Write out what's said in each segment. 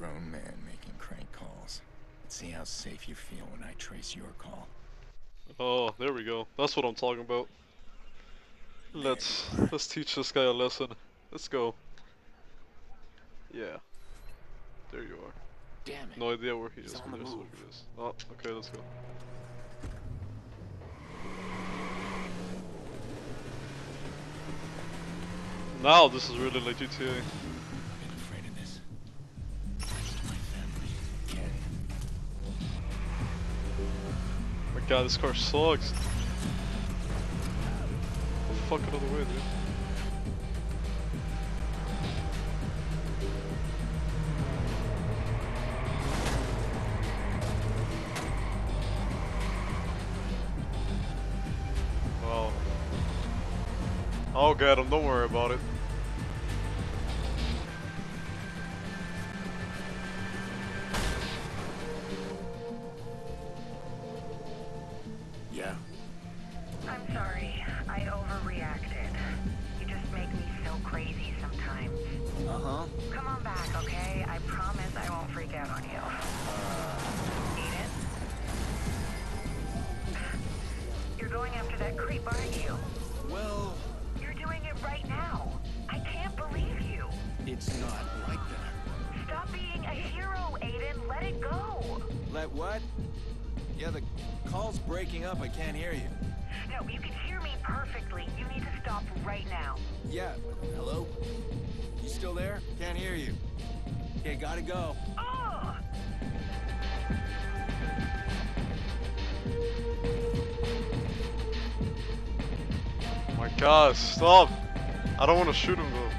grown man making crank calls. Let's see how safe you feel when I trace your call. Oh, there we go. That's what I'm talking about. Let's let's teach this guy a lesson. Let's go. Yeah. There you are. Damn it. No idea where he He's is. on the there's where he is. Oh, okay, let's go. Now this is really like GTA. God, this car sucks. The fuck out of the way, dude. Wow. I'll get him, don't worry about it. Going after that creep, aren't you? Well, You're doing it right now. I can't believe you. it's not like that. Stop being a hero, Aiden. Let it go. Let what? Yeah, the call's breaking up. I can't hear you. No, you can hear me perfectly. You need to stop right now. Yeah, hello? You still there? Can't hear you. Okay, gotta go. Ugh! God, stop! I don't want to shoot him though.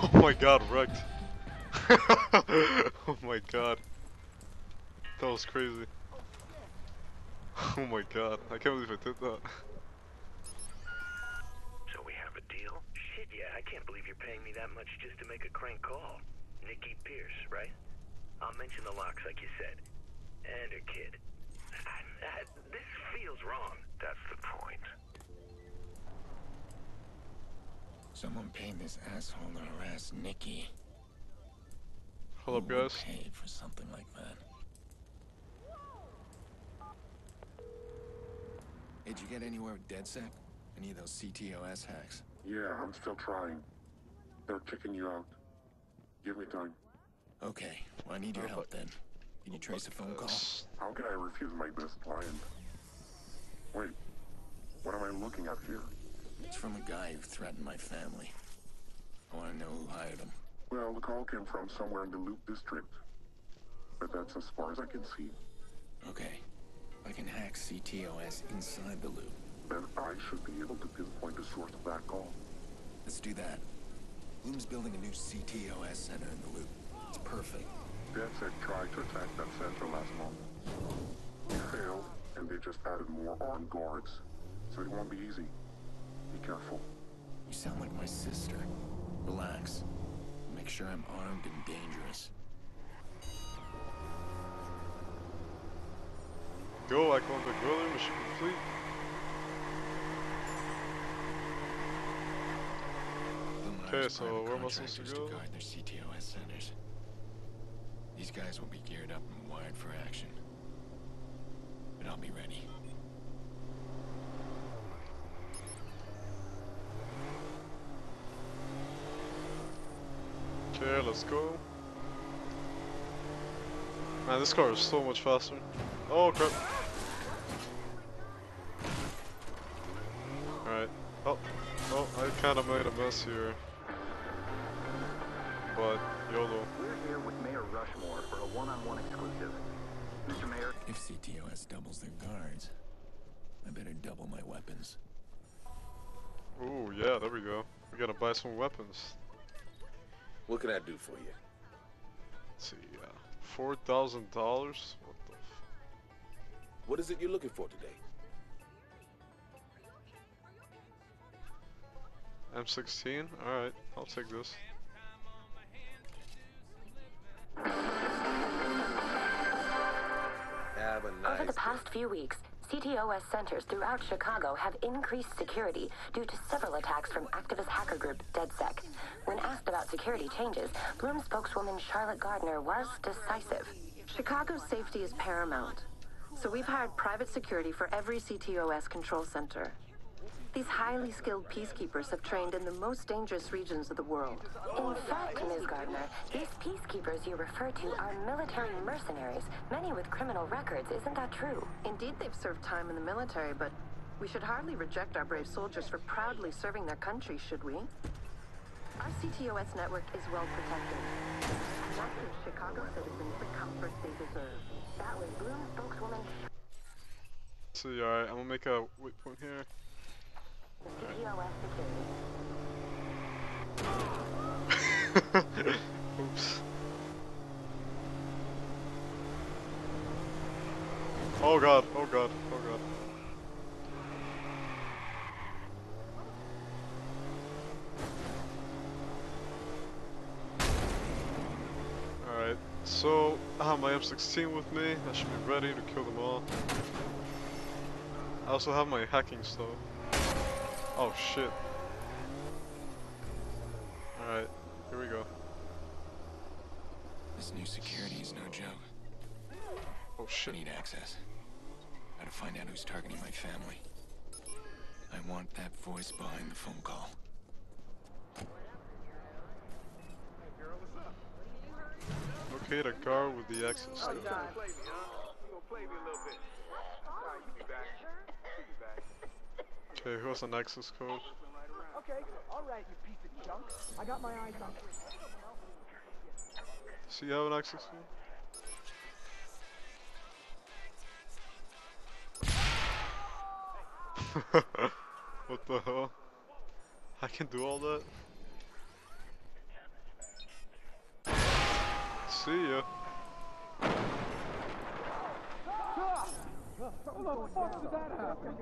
Oh my god, wrecked. oh my god. That was crazy. Oh my god, I can't believe I did that. So we have a deal? Shit, yeah, I can't believe you're paying me that much just to make a crank call. Nikki Pierce, right? I'll mention the locks like you said. And her kid. I, I, this feels wrong. That's the point. Someone paid this asshole to harass Nikki. Hold up Who guys. Paid for something like that. Did you get anywhere with DedSec? Any of those CTOS hacks? Yeah, I'm still trying. They're kicking you out. Give me time. Okay, well, I need your uh, help then. Can you trace a phone call? How can I refuse my best client? Wait, what am I looking at here? It's from a guy who threatened my family. I want to know who hired him. Well, the call came from somewhere in the Loop District. But that's as far as I can see. Okay, I can hack CTOS inside the loop. Then I should be able to pinpoint the source of that call. Let's do that. Blume's building a new CTOS center in the loop. It's perfect. DedSec tried to attack that center last month. It failed, and they just added more armed guards. So it won't be easy. Be careful. You sound like my sister. Relax. Make sure I'm armed and dangerous. Go, icon the earlier, mission complete. Luminar's Okay, so private where am I supposed to contractors go? guard their CTOS centers. These guys will be geared up and wired for action. But I'll be ready. Okay, let's go. Man, this car is so much faster. Oh crap. Alright. Oh, oh, I kinda made a mess here. But, YOLO. We're here with Mayor Rushmore for a one-on-one exclusive. Mr. Mayor, If CTOS doubles their guards, I better double my weapons. Ooh, yeah, there we go. We gotta buy some weapons. What can I do for you? Let's see, yeah. Four thousand dollars? What the f What is it you're looking for today? M16? Alright, I'll take this. Have a nice Over the day. past few weeks, CTOS centers throughout Chicago have increased security due to several attacks from activist hacker group DedSec. When asked about security changes, Blume spokeswoman Charlotte Gardner was decisive. Chicago's safety is paramount. So we've hired private security for every CTOS control center. These highly skilled peacekeepers have trained in the most dangerous regions of the world. In fact, Ms. Gardner, these peacekeepers you refer to are military mercenaries, many with criminal records. Isn't that true? Indeed, they've served time in the military, but we should hardly reject our brave soldiers for proudly serving their country, should we? Our CTOS network is well protected. And that gives Chicago citizens the comfort they deserve. That was Blume spokeswoman So yeah, alright, I'm gonna make a waypoint here. Oops. Oh god, oh god, oh god. Alright, so I have my M16 with me. I should be ready to kill them all. I also have my hacking stuff. Oh shit. Alright, here we go. This new security is no joke. Oh I shit. need access. Gotta find out who's targeting my family. I want that voice behind the phone call. Locate a car with the access stuff. Okay, who has an access code? Okay, alright, you piece of junk. I got my eyes on So you have an access code? what the hell? I can do all that? See ya. How the fuck did that happen?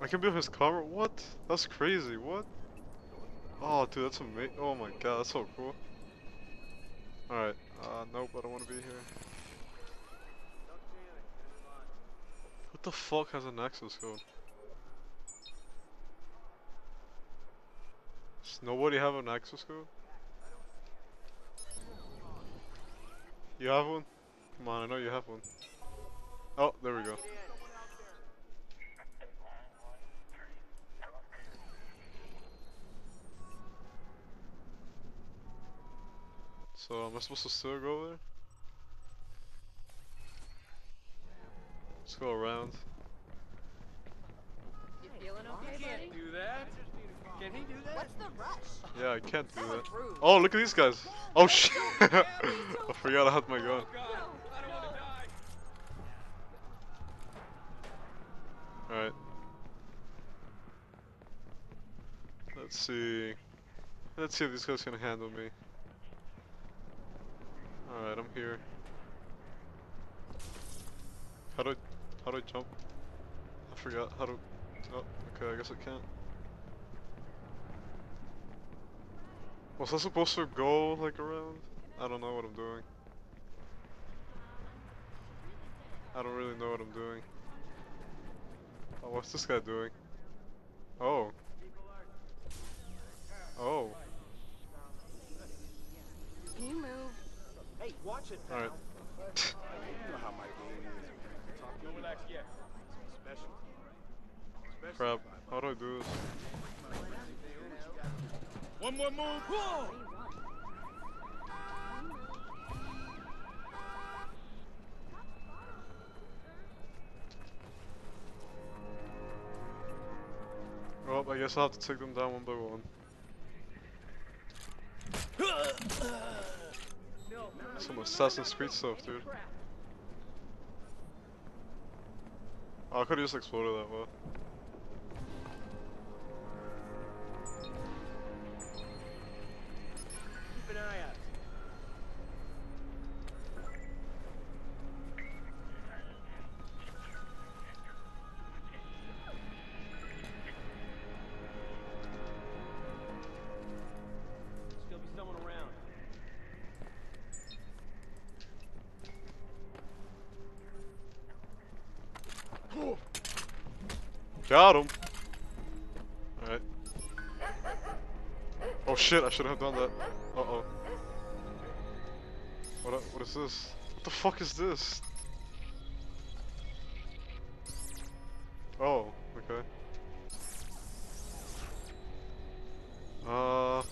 I can be on his cover? What? That's crazy, what? Oh dude, that's amazing. Oh my god, that's so cool. Alright, uh, nope, I don't want to be here. What the fuck has an access code? Does nobody have an access code? You have one? Come on, I know you have one. Oh, there we go. So am I supposed to still go there? Let's go around. You feeling okay, buddy? do that? Can he do that? What's the rush? Yeah, I can't do That that. was rude. Oh, look at these guys. Oh shit! I forgot I had my gun. Oh, I don't want to die. Alright. Let's see. Let's see if these guys can handle me. Alright, I'm here. How do I, how do I jump? I forgot how to, oh, okay, I guess I can't. Was I supposed to go, like, around? I don't know what I'm doing. I don't really know what I'm doing. Oh, what's this guy doing? Oh. Oh. Can you move? Hey, watch it now. Alright. You know how my game is. Talk no relax yet. Special. Special. Crap. How do I do this? One more move. Whoa! Well, I guess I'll have to take them down one by one. Some Assassin's Creed stuff, dude. Oh, I could've just exploded that well. Got him. Alright. Oh shit, I shouldn't have done that. Uh oh. What, what is this? What the fuck is this? Oh, okay. Uh. Uh,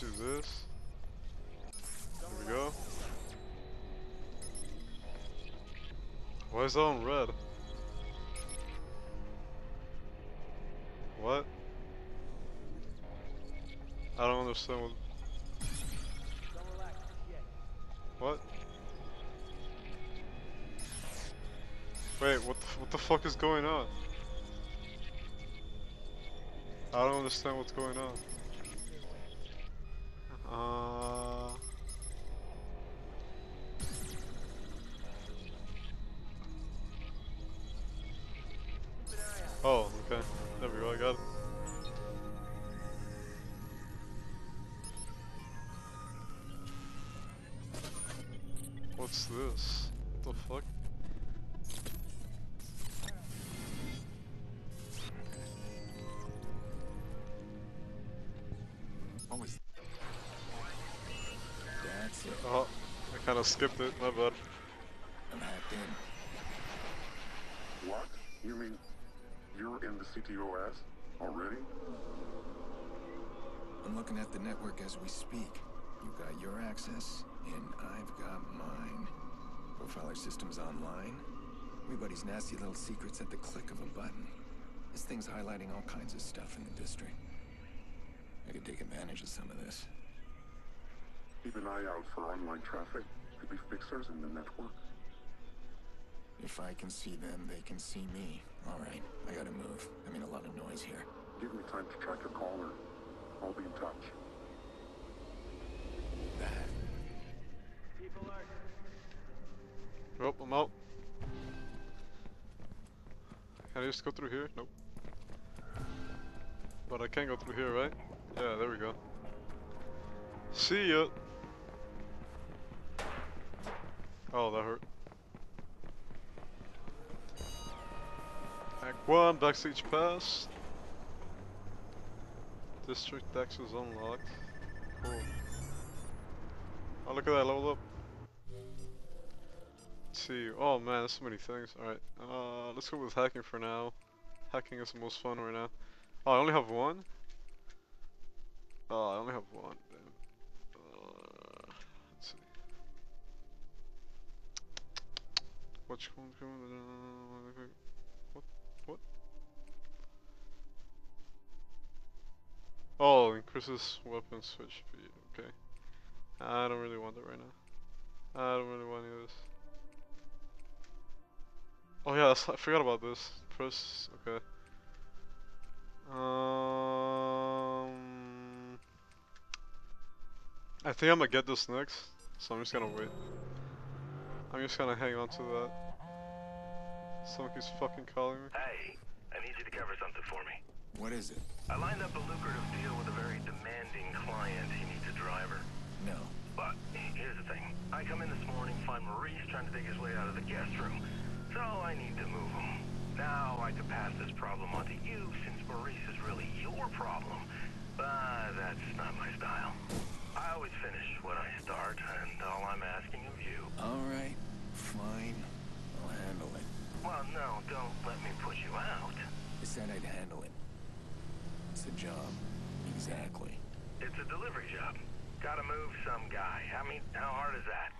Then I this. There we go. Why is that on red? What? I don't understand what. What? Wait, what the, what the fuck is going on? I don't understand what's going on. Uh. Oh, okay. There we go, I got it. What's this? What the fuck? Oh, I kinda skipped it, my bad. I'm hacked in. What? You mean you're in the CTOS already? I'm looking at the network as we speak. You've got your access, and I've got mine. Profiler system's online. Everybody's nasty little secrets at the click of a button. This thing's highlighting all kinds of stuff in the district. I could take advantage of some of this. Keep an eye out for online traffic. Could be fixers in the network. If I can see them, they can see me. All right, I gotta move. I mean, a lot of noise here. Give me time to track your caller. I'll be in touch. That. Oh, I'm out. Can I just go through here? Nope. But I can go through here, right? Yeah, there we go. See ya! Oh, that hurt. Act 1, backstage pass. District access unlocked. Cool. Oh, look at that, level up. Let's see. Oh man, there's so many things. Alright, uh, let's go with hacking for now. Hacking is the most fun right now. Oh, I only have one? Oh, I only have one. Which one? What? What? Oh, increases weapon switch speed. Okay. I don't really want that right now. I don't really want any of this. Oh yeah, I forgot about this. Press. Okay. Um. I think I'm gonna get this next, so I'm just gonna wait. I'm just gonna hang on to that. Someone keeps fucking calling me. Hey, I need you to cover something for me. What is it? I lined up a lucrative deal with a very demanding client. He needs a driver. No. But here's the thing. I come in this morning, find Maurice trying to dig his way out of the guest room. So I need to move him. Now I could pass this problem on to you since Maurice is really your problem. But that's not my style. I always finish what I start, and all I'm asking of you. All right, fine. I'll handle it. Well, no, don't let me put you out. I said I'd handle it. It's a job. Exactly. It's a delivery job. Gotta move some guy. I mean, how hard is that?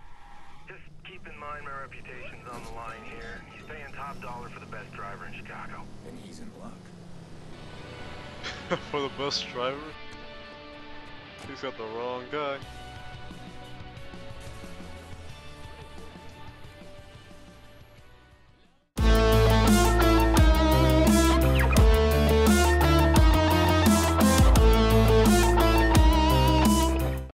Just keep in mind my reputation's on the line here. He's paying top dollar for the best driver in Chicago. And he's in luck. For the best driver? He's got the wrong guy.